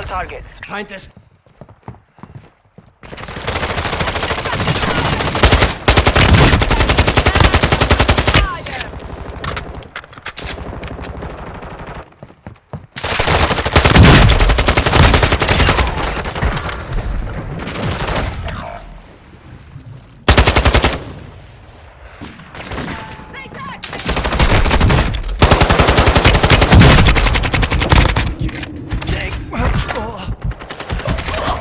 all targets ist...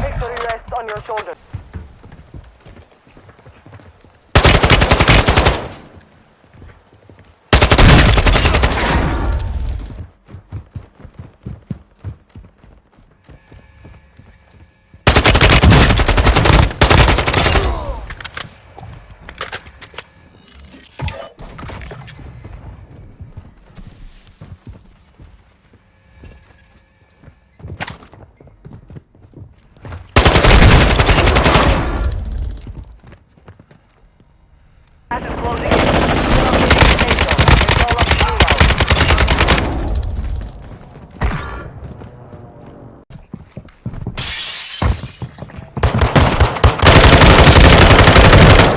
Victory rests on your shoulders. Gas is closing in. Control of the zone.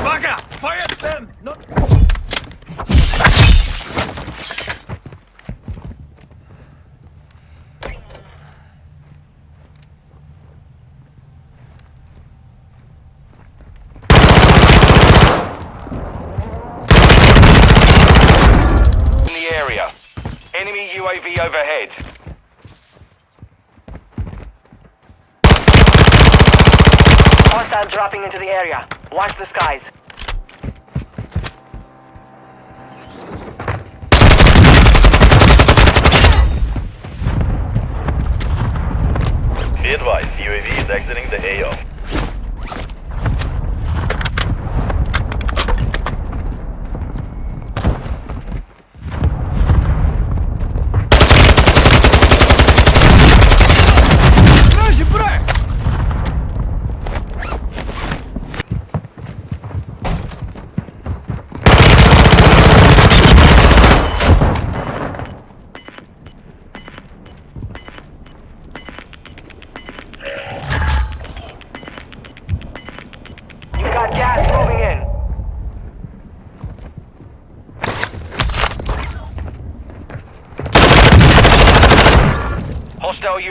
Bagger! Feuert them! Not... in the area. Enemy UAV overhead. Hostile dropping into the area. Watch the skies. Be advised, UAV is exiting the AO.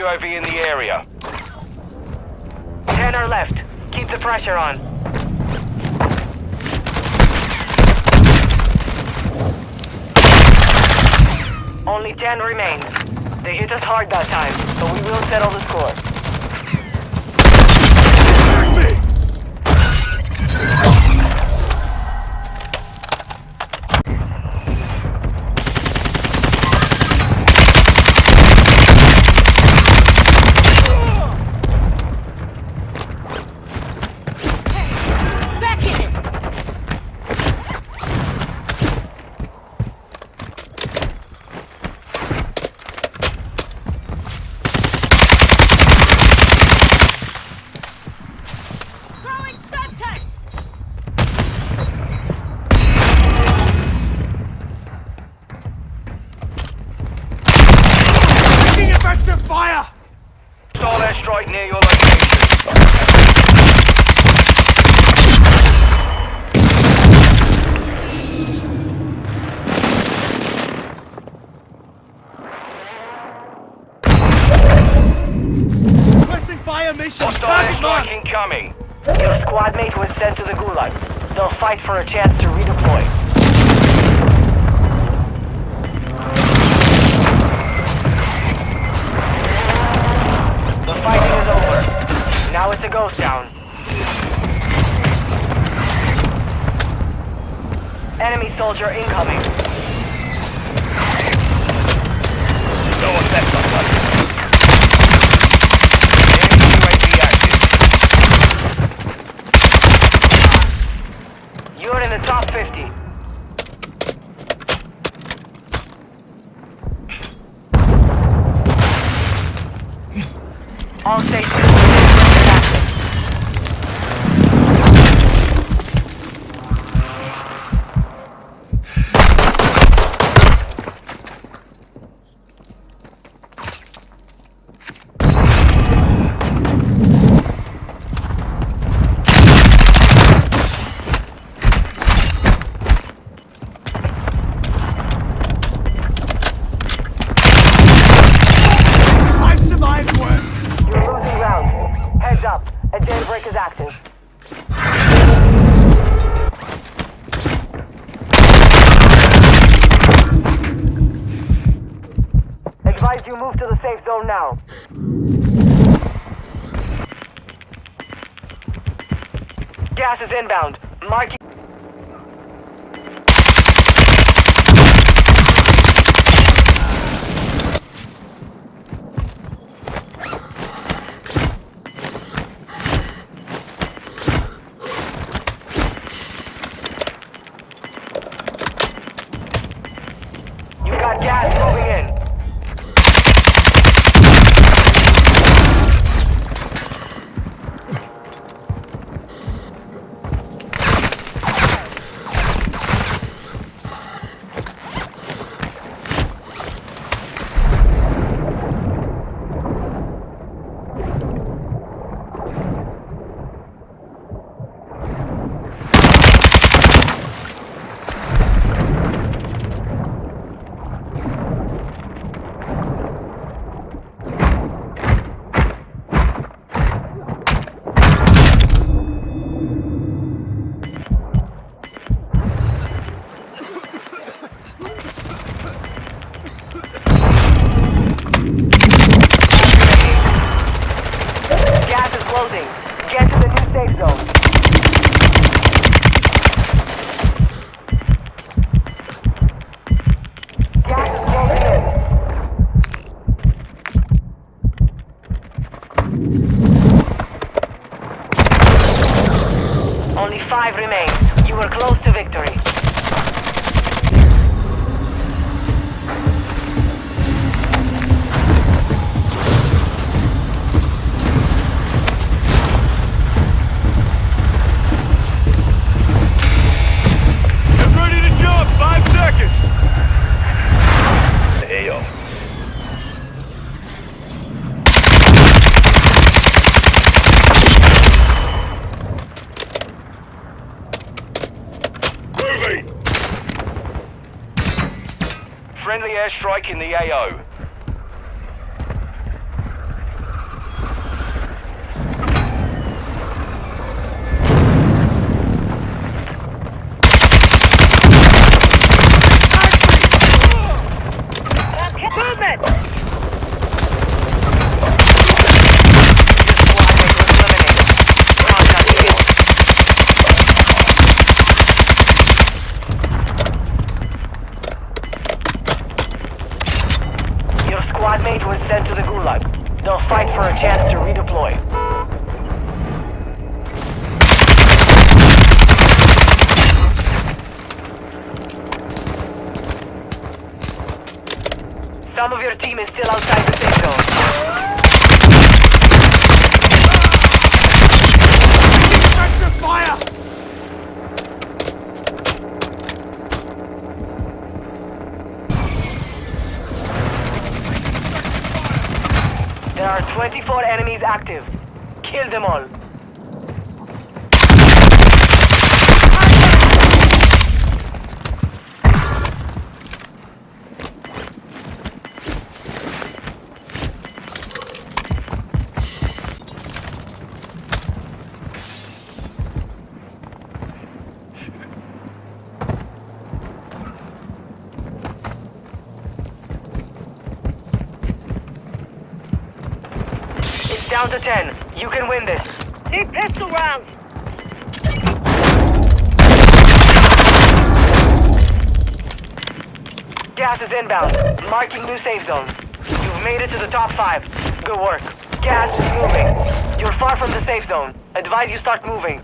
UAV in the area. Ten are left. Keep the pressure on. Only ten remain. They hit us hard that time, so we will settle the score. They'll fight for a chance to redeploy. The fighting is over. Now it's a ghost town. Enemy soldier incoming. No effect on that. Enemy UAV active. You're in the top 50. All stations. You move to the safe zone now. Gas is inbound. Marking. Some of your team is still outside the safe zone. Fire! There are 24 enemies active. Kill them all. To 10. You can win this. Need pistol rounds! Gas is inbound. Marking new safe zone. You've made it to the top five. Good work. Gas is moving. You're far from the safe zone. Advise you start moving.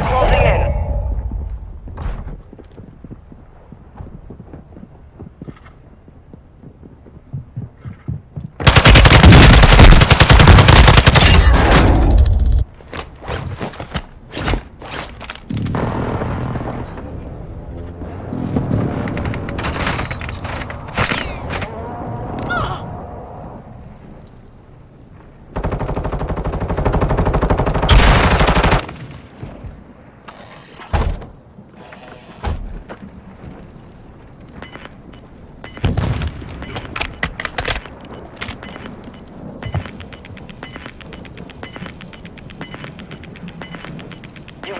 is closed.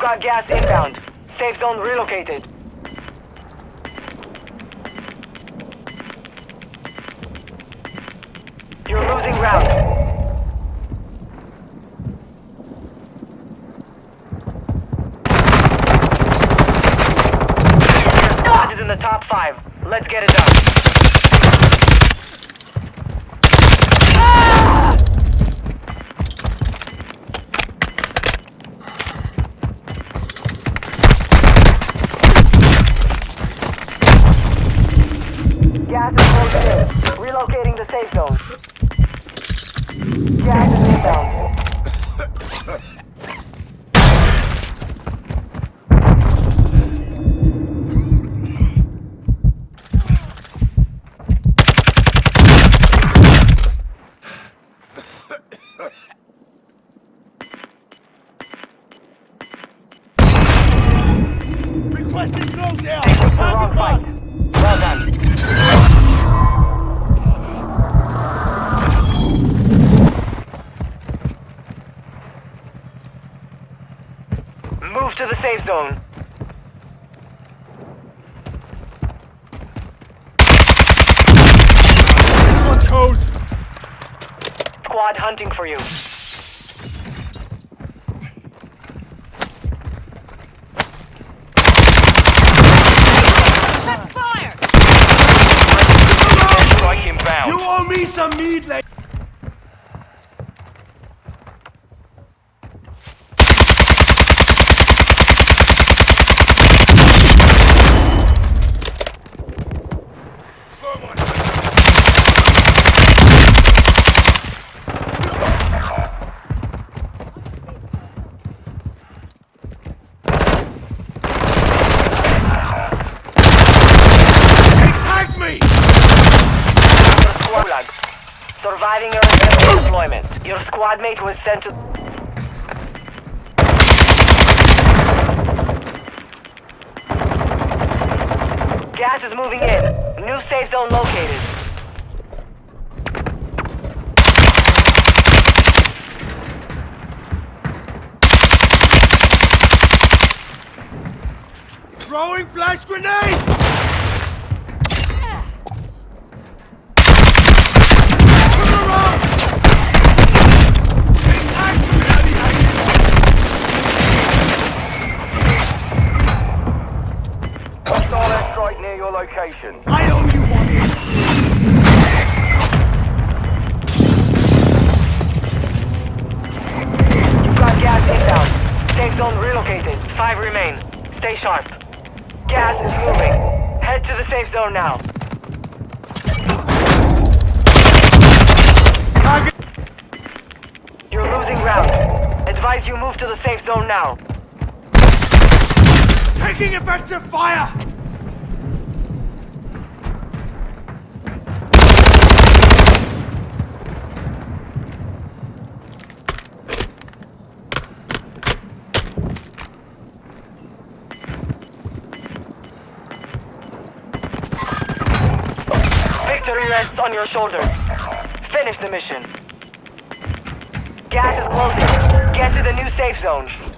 Got gas inbound. Safe zone relocated. You're losing ground. In the top five. Let's get it done. Squad hunting for you. Check fire! Strike inbound. You owe me some meat, like. Attack me! Gulag. Surviving your enemy deployment. Your was sent to... Gas is moving in. New safe zone located. Throwing flash grenade! Location. I owe you one. You've got gas inbound. Safe zone relocated. Five remain. Stay sharp. Gas is moving. Head to the safe zone now. Target. You're losing ground. Advise you move to the safe zone now. Taking effective fire! Rests on your shoulders. Finish the mission. Gas is closing. Get to the new safe zone.